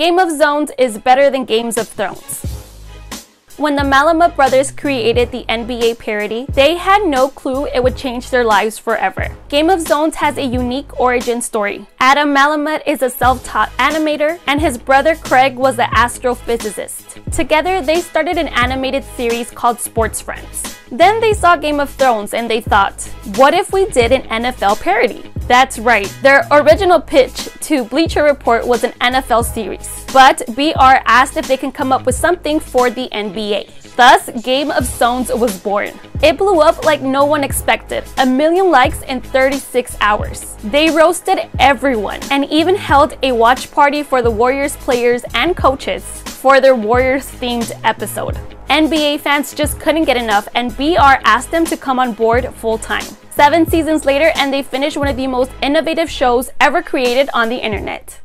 Game of Zones is better than Games of Thrones. When the Malamut brothers created the NBA parody, they had no clue it would change their lives forever. Game of Zones has a unique origin story. Adam Malamut is a self-taught animator, and his brother Craig was an astrophysicist. Together, they started an animated series called Sports Friends. Then they saw Game of Thrones and they thought, what if we did an NFL parody? That's right, their original pitch to Bleacher Report was an NFL series. But BR asked if they can come up with something for the NBA. Thus, Game of Zones was born. It blew up like no one expected, a million likes in 36 hours. They roasted everyone and even held a watch party for the Warriors players and coaches for their Warriors themed episode. NBA fans just couldn't get enough and BR asked them to come on board full time. Seven seasons later and they finished one of the most innovative shows ever created on the internet.